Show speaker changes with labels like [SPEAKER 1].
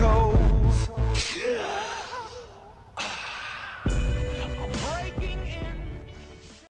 [SPEAKER 1] cold.